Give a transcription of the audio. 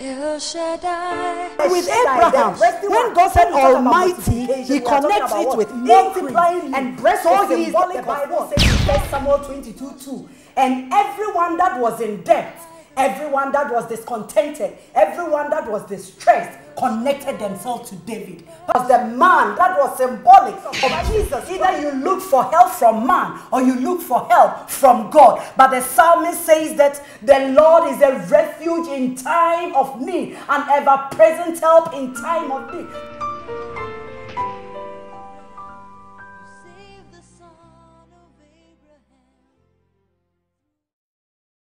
El Shaddai. with Abraham, when. God said When we talk about Almighty, He we connects it with multiplying and breast So so he is symbolic the of Bible what? Says in First Samuel 22 2. And everyone that was in debt, everyone that was discontented, everyone that was distressed, connected themselves to David. Because the man that was symbolic of Jesus, either you look for help from man or you look for help from God. But the psalmist says that the Lord is a refuge in time of need, an ever present help in time of need.